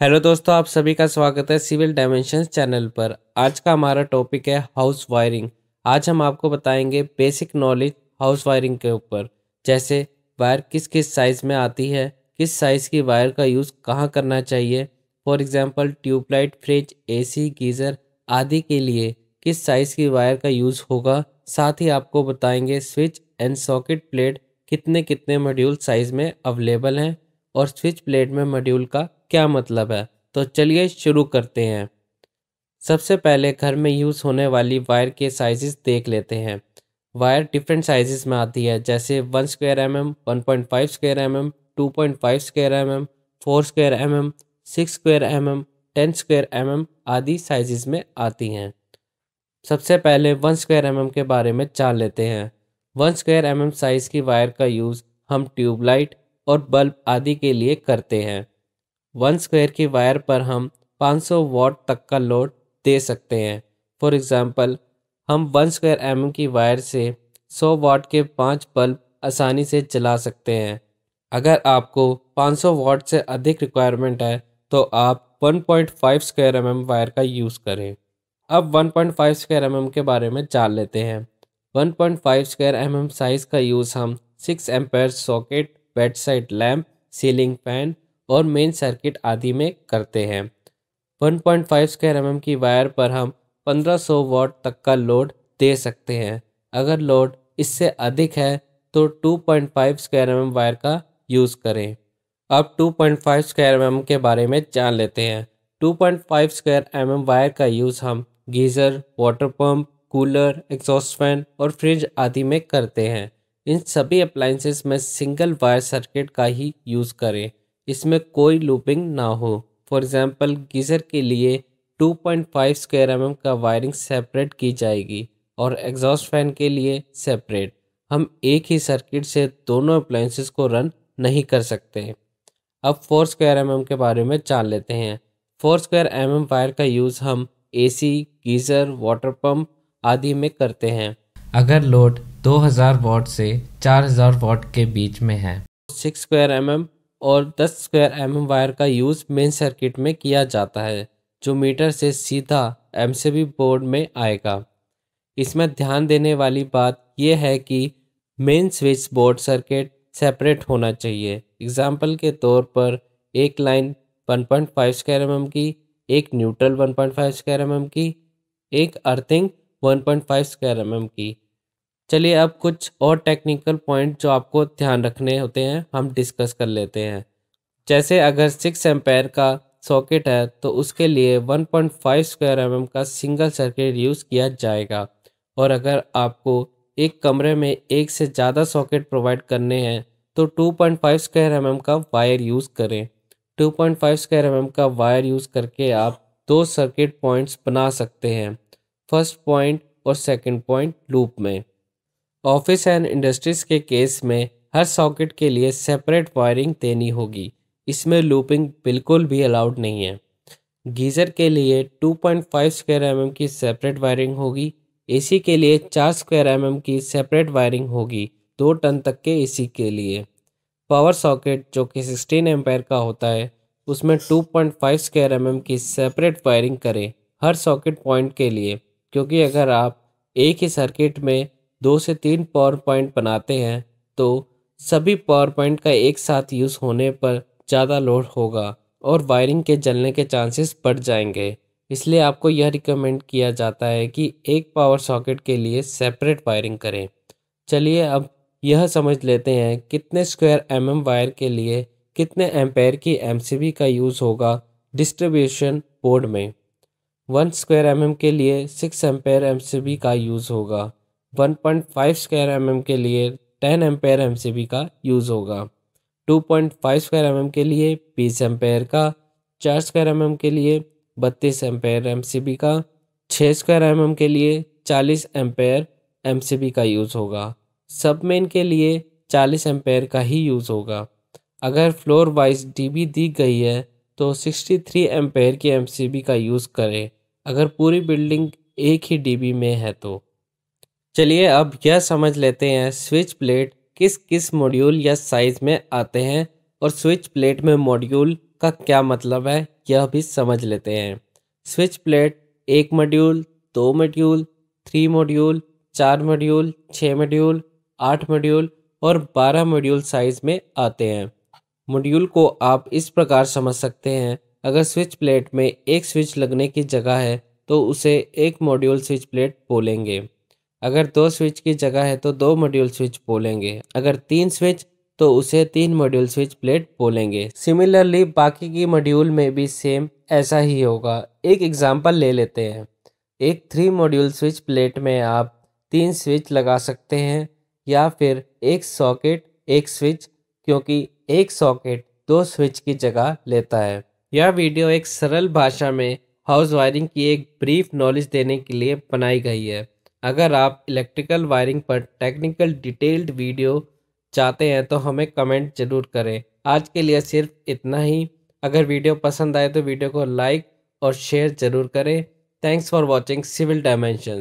Hello दोस्तों, आप सभी का स्वागत है सिविल डायमेंशन चैनल पर। आज का हमारा टॉपिक है हाउस वायरिंग। आज हम आपको बताएँगे बेसिक नॉलेज हाउस वायरिंग के ऊपर, जैसे वायर किस किस साइज़ में आती है, किस साइज़ की वायर का यूज़ कहाँ करना चाहिए, for example tubelight, fridge, AC, geyser आदि के लिए किस साइज़ की वायर का यूज़ होगा। साथ ही आपको बताएँगे स्विच एंड सॉकेट प्लेट कितने कितने मॉड्यूल साइज़ में अवेलेबल हैं और स्विच प्लेट में मॉड्यूल का क्या मतलब है? तो चलिए शुरू करते हैं। सबसे पहले घर में यूज़ होने वाली वायर के साइजेस देख लेते हैं। वायर डिफरेंट साइजेस में आती है, जैसे one square M M one point five square M M two point five square M M four square M M six square M M ten square M M आदि sizes में आती हैं। सबसे पहले वन स्क्वायर एम एम के बारे में जान लेते हैं। One square M M size की वायर का यूज़ हम ट्यूबलाइट और बल्ब आदि के लिए करते हैं। वन स्क्वायर की वायर पर हम 500 वॉट तक का लोड दे सकते हैं। फॉर एग्ज़ाम्पल हम वन स्क्वायर एम की वायर से 100 वाट के पाँच बल्ब आसानी से चला सकते हैं। अगर आपको 500 वाट से अधिक रिक्वायरमेंट है तो आप 1.5 स्क्वायर एम वायर का यूज़ करें। अब 1.5 स्क्वायर एम के बारे में जान लेते हैं। 1.5 स्क्वायर एम साइज़ का यूज़ हम 6 ampere socket bed side lamp ceiling fan और मेन सर्किट आदि में करते हैं। 1.5 पॉइंट स्क्वायर एम की वायर पर हम 1500 वॉट तक का लोड दे सकते हैं। अगर लोड इससे अधिक है तो 2.5 पॉइंट स्क्वायर एम वायर का यूज़ करें। अब 2.5 पॉइंट स्क्वायर एम के बारे में जान लेते हैं। 2.5 पॉइंट स्क्वायर एम वायर का यूज़ हम geyser water pump cooler exhaust fan और फ्रिज आदि में करते हैं। इन सभी अप्लाइंसेस में सिंगल वायर सर्किट का ही यूज़ करें। इसमें कोई लूपिंग ना हो। फॉर एग्ज़ाम्पल गीज़र के लिए 2.5 स्क्वायर एम का वायरिंग सेपरेट की जाएगी और एग्जॉस्ट फ़ैन के लिए सेपरेट हम एक ही सर्किट से दोनों अप्लाइंसेस को रन नहीं कर सकते। अब फोर स्क्वायर एम के बारे में जान लेते हैं। फोर स्क्वायर एम वायर का यूज़ हम एसी गीज़र वाटर पंप आदि में करते हैं। अगर लोड 2000 वॉट से 4000 वॉट के बीच में है। सिक्स स्क्वायर एम और 10 स्क्वायर एम एम वायर का यूज़ मेन सर्किट में किया जाता है, जो मीटर से सीधा एमसीबी बोर्ड में आएगा। इसमें ध्यान देने वाली बात यह है कि main switch board circuit separate होना चाहिए। एग्ज़ाम्पल के तौर पर एक लाइन 1.5 स्क्वायर एम की, एक न्यूट्रल 1.5 स्क्वायर एम की, एक अर्थिंग 1.5 स्क्वायर एम की। चलिए अब कुछ और टेक्निकल पॉइंट जो आपको ध्यान रखने होते हैं, हम डिस्कस कर लेते हैं। जैसे अगर सिक्स एम्पेयर का सॉकेट है तो उसके लिए 1.5 स्क्वायर एम का सिंगल सर्किट यूज़ किया जाएगा। और अगर आपको एक कमरे में एक से ज़्यादा सॉकेट प्रोवाइड करने हैं तो 2.5 स्क्वायर एम का वायर यूज़ करें। 2.5 स्क्वायर एम का वायर यूज़ करके आप दो सर्किट पॉइंट्स बना सकते हैं। फ़र्स्ट पॉइंट और सेकंड पॉइंट लूप में। ऑफ़िस एंड इंडस्ट्रीज़ के केस में हर सॉकेट के लिए सेपरेट वायरिंग देनी होगी। इसमें लूपिंग बिल्कुल भी अलाउड नहीं है। गीज़र के लिए 2.5 स्क्वायर एम की सेपरेट वायरिंग होगी। एसी के लिए 4 स्क्वायर एम की सेपरेट वायरिंग होगी दो टन तक के एसी के लिए। पावर सॉकेट जो कि 16 एम्पायर का होता है, उसमें 2.5 स्क्वायर एम की सेपरेट वायरिंग करें हर सॉकेट पॉइंट के लिए। क्योंकि अगर आप एक ही सर्किट में दो से तीन पावर पॉइंट बनाते हैं तो सभी पावर पॉइंट का एक साथ यूज़ होने पर ज़्यादा लोड होगा और वायरिंग के जलने के चांसेस बढ़ जाएँगे। इसलिए आपको यह रिकमेंड किया जाता है कि एक पावर सॉकेट के लिए सेपरेट वायरिंग करें। चलिए अब यह समझ लेते हैं कितने स्क्वायर एम mm वायर के लिए कितने एम्पेयर की एमसीबी का यूज़ होगा डिस्ट्रीब्यूशन बोर्ड में। वन स्क्वायर एम के लिए सिक्स एम्पेयर एम का यूज़ होगा। 1.5 स्क्वायर एम के लिए 10 एम्पेयर एम का यूज़ होगा। 2.5 स्क्वायर एम के लिए 20 एम्पेयर का 4 स्क्वायर एम के लिए 32 एम्पेयर एम का 6 स्क्वायर एम के लिए 40 एम्पेयर एम का यूज़ होगा। सब मेन के लिए 40 एम्पेयर का ही यूज़ होगा। अगर फ्लोर वाइज डीबी दी गई है तो 63 एम्पेयर की एम का यूज़ करें। अगर पूरी बिल्डिंग एक ही डीबी में है तो चलिए अब यह समझ लेते हैं स्विच प्लेट किस किस मॉड्यूल या साइज़ में आते हैं और स्विच प्लेट में मॉड्यूल का क्या मतलब है, यह भी समझ लेते हैं। स्विच प्लेट एक मॉड्यूल दो मॉड्यूल थ्री मॉड्यूल चार मॉड्यूल छः मॉड्यूल आठ मॉड्यूल और बारह मॉड्यूल साइज़ में आते हैं। मॉड्यूल को आप इस प्रकार समझ सकते हैं, अगर स्विच प्लेट में एक स्विच लगने की जगह है तो उसे एक मॉड्यूल स्विच प्लेट बोलेंगे। अगर दो स्विच की जगह है तो दो मॉड्यूल स्विच बोलेंगे। अगर तीन स्विच तो उसे तीन मॉड्यूल स्विच प्लेट बोलेंगे। सिमिलरली बाकी की मॉड्यूल में भी सेम ऐसा ही होगा। एक एग्जांपल ले लेते हैं। एक थ्री मॉड्यूल स्विच प्लेट में आप तीन स्विच लगा सकते हैं, या फिर एक सॉकेट एक स्विच क्योंकि एक सॉकेट दो स्विच की जगह लेता है। यह वीडियो एक सरल भाषा में हाउस वायरिंग की एक ब्रीफ नॉलेज देने के लिए बनाई गई है। अगर आप इलेक्ट्रिकल वायरिंग पर टेक्निकल डिटेल्ड वीडियो चाहते हैं तो हमें कमेंट ज़रूर करें। आज के लिए सिर्फ़ इतना ही। अगर वीडियो पसंद आए तो वीडियो को लाइक और शेयर ज़रूर करें। Thanks for watching civil dimension